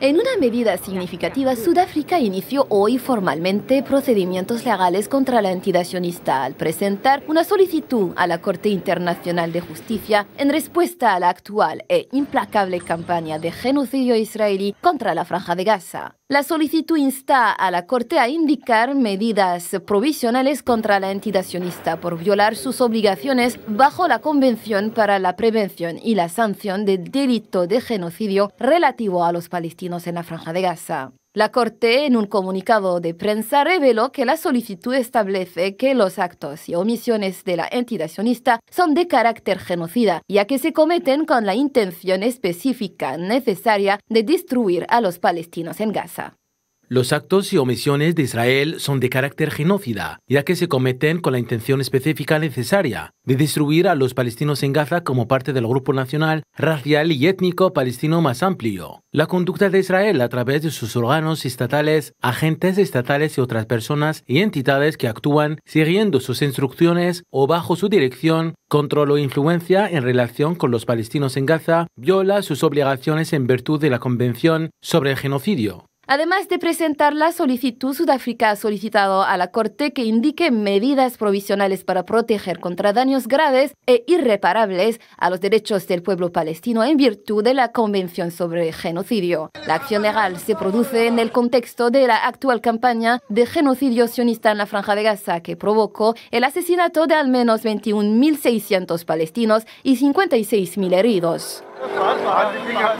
En una medida significativa, Sudáfrica inició hoy formalmente procedimientos legales contra la entidad sionista al presentar una solicitud a la Corte Internacional de Justicia en respuesta a la actual e implacable campaña de genocidio israelí contra la Franja de Gaza. La solicitud insta a la Corte a indicar medidas provisionales contra la entidad sionista por violar sus obligaciones bajo la Convención para la Prevención y la Sanción del Delito de Genocidio relativo a los palestinos en la Franja de Gaza. La Corte, en un comunicado de prensa, reveló que la solicitud establece que los actos y omisiones de la entidad sionista son de carácter genocida, ya que se cometen con la intención específica necesaria de destruir a los palestinos en Gaza. Los actos y omisiones de Israel son de carácter genocida, ya que se cometen con la intención específica necesaria de destruir a los palestinos en Gaza como parte del grupo nacional, racial y étnico palestino más amplio. La conducta de Israel a través de sus órganos estatales, agentes estatales y otras personas y entidades que actúan siguiendo sus instrucciones o bajo su dirección, control o influencia en relación con los palestinos en Gaza, viola sus obligaciones en virtud de la Convención sobre el Genocidio. Además de presentar la solicitud, Sudáfrica ha solicitado a la Corte que indique medidas provisionales para proteger contra daños graves e irreparables a los derechos del pueblo palestino en virtud de la Convención sobre Genocidio. La acción legal se produce en el contexto de la actual campaña de genocidio sionista en la Franja de Gaza que provocó el asesinato de al menos 21.600 palestinos y 56.000 heridos.